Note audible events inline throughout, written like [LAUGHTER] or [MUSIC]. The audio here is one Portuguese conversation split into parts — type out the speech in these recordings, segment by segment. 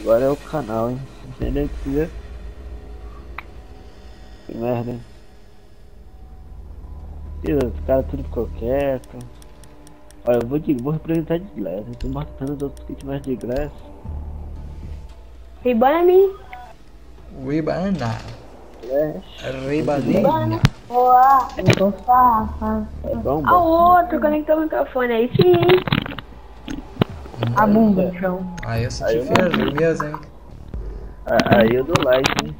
Agora é o canal, hein? Entendeu o que? Que merda, hein? Os caras tudo ficou quieto. Olha, eu vou, de, vou representar de Glass. Eu tô matando os outros kits mais de Glass. Ribani. Ribana. Ribaninha. Boa. Eu tô fafa. É bom, A outro conectou o microfone aí sim. A bunda no chão. Aí eu Aí senti eu firmeza, hein? Ah, Aí eu dou like, hein?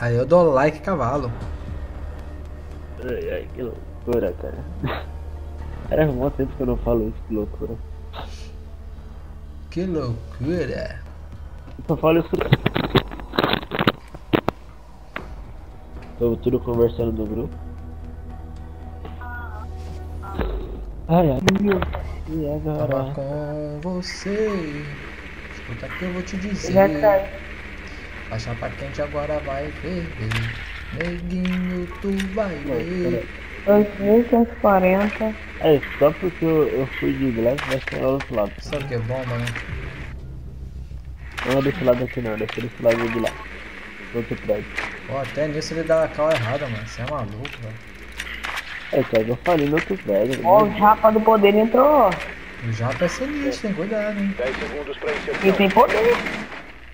Aí eu dou like cavalo. Ai, ai, que loucura, cara. [LAUGHS] Era muito tempo que eu não falo isso, que loucura. Que loucura. Eu só falo isso. Tô tudo conversando no grupo. Ai, ai, e Tava agora? com você. Escuta que eu vou te dizer. Cai. A chapa quente agora vai ferver. Neguinho, tu vai ver. 2140. É, só porque eu, eu fui de Glass vai ser lá do outro lado. Sabe o que é bomba, né? Não é desse lado aqui não, desse desse lado de lá. Do outro prédio. Pô, até nisso ele dá a cal errada, mano. Você é maluco, velho. É, Thiago, eu falei no outro prédio. Ó, o Japa do Poder entrou. O japa é sinistro, tem cuidado, hein? 10 segundos para inserção. Ele tem poder.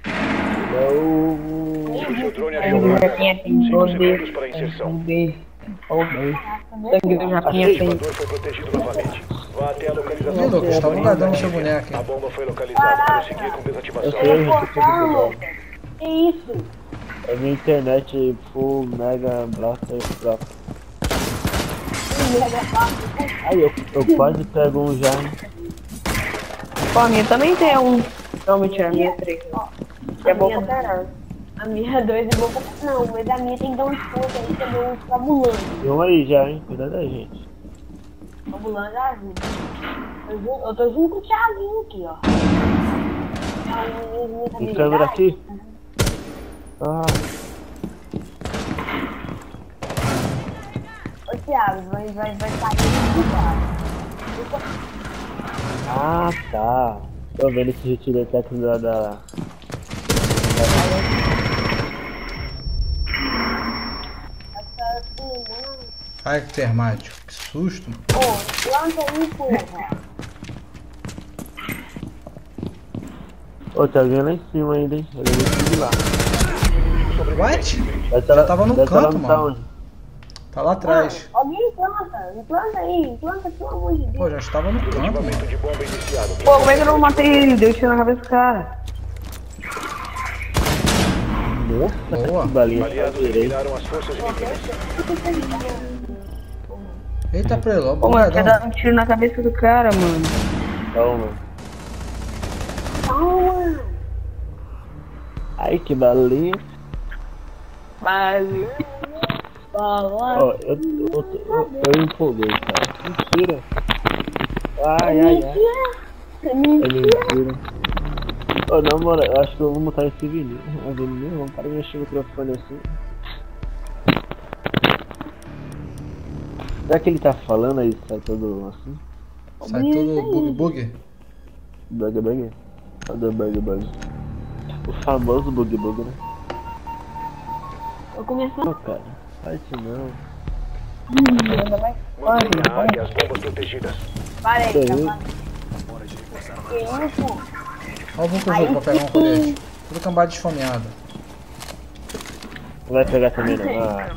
É o... O seu drone Sangue achou do uma Japinha tem 5 poder. segundos para inserção. Poder. Poder. Sangue do O Japinha tem. ativador foi protegido novamente. Vá até a localização. Ih, Lucas, tá bugadão no seu boneco, A bomba foi localizada. Prosseguir com Eu desativação. sei, eu tudo Que isso? É minha internet full mega blaster fraca. Aí eu, eu quase pego um já. hein? Pô, a minha também tem um. Não, mentira, a minha é três. É bom pra caralho. A minha é dois é boa pra... Não, mas a minha tem dois pontos aí que é meu ambulante. Tem um aí já, hein? Cuida da gente. Ambulante ajuda. Eu, eu tô junto com o Thiaguinho aqui, ó. Tem câmera aqui? Ah, Thiago, vai, vai, vai sair Thiago. ah tá. Tô vendo esse retiro técnico da. da... Ai, que termático. Que susto. Ô, planta aí, porra. Ô, tem alguém lá em cima ainda, hein? Veio de lá. What? Deve tá Já tava no canto, no mano. Tá lá atrás. Alguém planta, planta aí, planta, pelo amor de Deus. Pô, já estava no canto, mano. Ativamento de bomba iniciado. Pô, como é que eu não matei ele? Deu tiro na cabeça do cara. Nossa, Boa. que balinha Aliados virei. eliminaram as forças inimigas. Eita, preló, Pô, mano, quer dar um tiro na cabeça do cara, mano. Calma. Calma. Ai, que balinha. Mas. Ó, eu, eu, eu, eu empolguei, cara. Mentira. Ai, ai, ai. É É mentira. mentira. Ô, na moral, eu acho que eu vou montar esse vinil. A vinil, vamos parar de mexer o microfone assim. Será que ele tá falando aí, sai todo assim? Sai tudo bug bug. Bug bug? Cadê o bug bug? O famoso bug bug, né? Tô começando. Não, cara, faz isso não. A e as bombas protegidas. Parei, Tem tá um. falando. Que isso? Olha o pra pegar um colete. Tudo cambada desfomeado. Não vai pegar também não. Ah.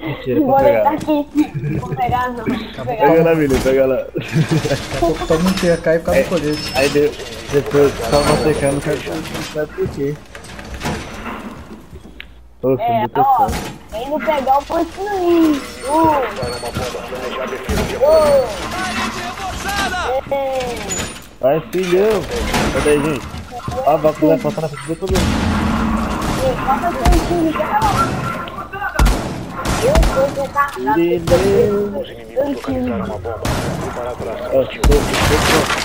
Mentira, vou goleiro tá pegar. aqui. Vou pegar não. Vou pegar Pega lá, menino, pega lá. Daqui a pouco todo mundo ia cair por causa do colete. Aí deu, depois tava secando, quero não sabe por quê. Ô, filho, É, muito ó, fã. indo pegar o postinho aí. Uh, Para uma bomba planejada e defesa de uh. apoio. É. Vai, filhão. Cadê aí, gente? Ó, vai vai passar na frente de todo Eu vou. Os inimigos localizaram uma bomba. Preparado para a Ó, tô, tô, tô, tô.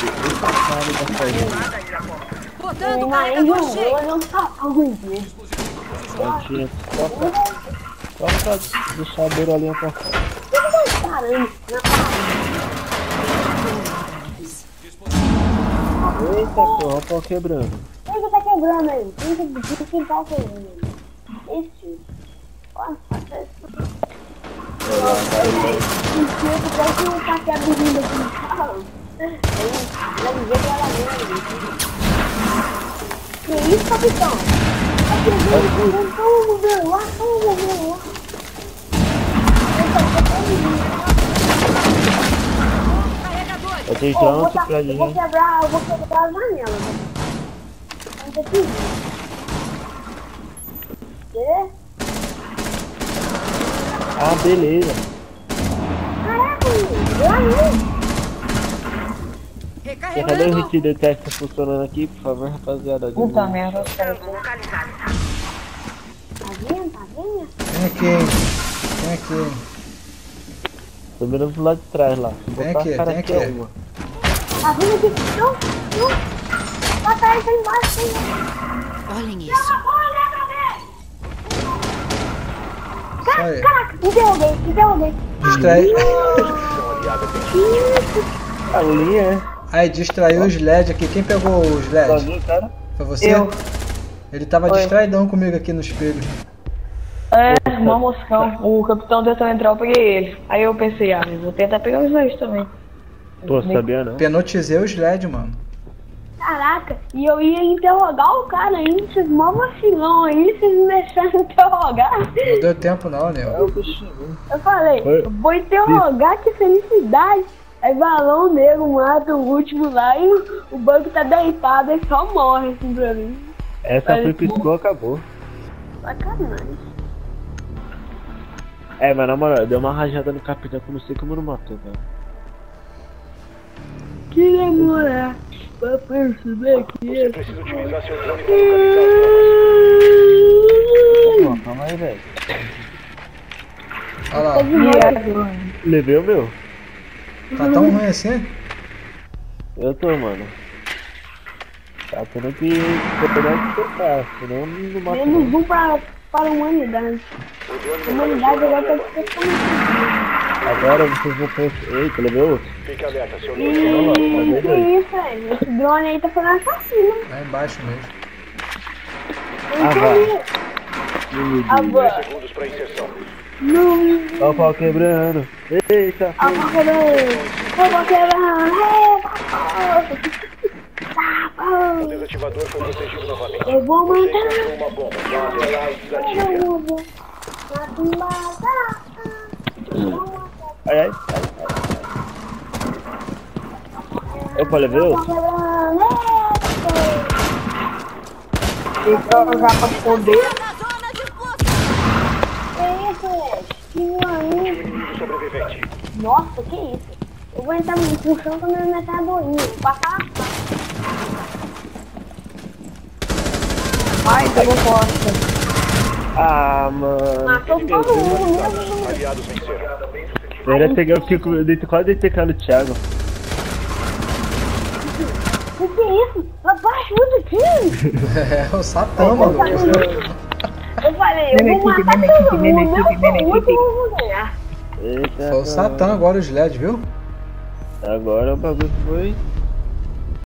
Botando na carregador Angel, eu não. Não tinha só pra, só pra deixar a beirolinha pra fora. Eita, porra, o pau quebrando. Por que tá quebrando? aí. Quem que quem que tá quebrando aí? Esse. Um tempo parece não tá quebrando aqui no carro. Aí, já me vê claramente. Que isso, capitão? Lá, lá. Eu tenho Ô, já vou, outro tá- prédio eu vou quebrar, eu vou quebrar as janelas. né? Ir. Quê? Ah, beleza. Caraca, menino, lá não. E cadê o hit detector funcionando aqui, por favor, rapaziada? Puta merda, os caras Tá vendo? Tá vendo? Vem aqui? Vem aqui? Tô mirando pro lado de trás lá. Vem botar aqui, vem aqui, uma. Tá vendo aqui? Não, não. Lá atrás, lá embaixo, tem. Olhem isso. Isso aí. Caraca, interroguei, interroguei. Distrai... A linha é. Aí, distraiu os LED aqui. Quem pegou os LED? Foi você? Eu. Ele tava Foi. distraidão comigo aqui no espelho. É, mó moscão. O capitão tentou entrar, eu peguei ele. Aí eu pensei, ah, vou tentar pegar os dois também. Pô, sabia não? Penotizei os LED, mano. Caraca, e eu ia interrogar o cara ainda, vocês mó vacilão aí, vocês me deixaram interrogar. Não deu tempo não, né? Eu falei, Foi. vou interrogar, que felicidade. Aí balão negro mata o último lá e o, banco tá deitado e só morre assim pra mim. Essa Aí, foi piscou, acabou. Sacanagem. É, mas na moral, deu uma rajada no capitão que eu não sei como não matou, cara. Que demorar pra perceber que Você ele... precisa utilizar seu drone para localizar Pô, calma aí, velho. Olha lá. Levei o meu. Tá tão ruim assim? Eu tô, mano. Tá tendo que que eu faço, senão não não. Menos um pra, para a humanidade. A humanidade agora tá despertando. Agora vocês vão pensar. Eita, levei outro. Fique alerta, seu Não, não, que isso, velho? Esse drone aí tá fazendo assassino. Lá embaixo mesmo. Eu Ah, vá. ali. Ah, segundos para inserção. Não. Olha o pau quebrando. Eita. Ah, vou quebrando. Eu vou quebrando. Tá bom. O desativador foi protegido novamente. Eu vou encontrou uma bomba. Desative. Eu vou matar. Ai, ai. Eu vou outro. quebrando. Então já pra esconder. Que isso, gente? Que aí? Inimigo sobrevivente. Nossa, que isso? Eu vou entrar no puxão com a minha metradorinha. Vou passar as Ai, pegou costa. Ah, mano. Matou todo mundo venceram. Eu já peguei o Kiko, eu quase deitei cara no Thiago. O que é isso? Rapaz, muito time. [LAUGHS] É, o Satã, mano. Eu falei, eu vou matar todo mundo. Meu eu vou ganhar. Eita. Foi o Satã agora os LED, viu? Agora o bagulho foi.